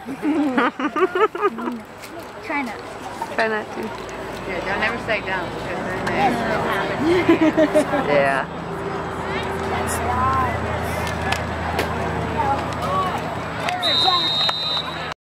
Try not. Try not to. Yeah, don't ever say don't because then Yes, they- it happened. Yeah.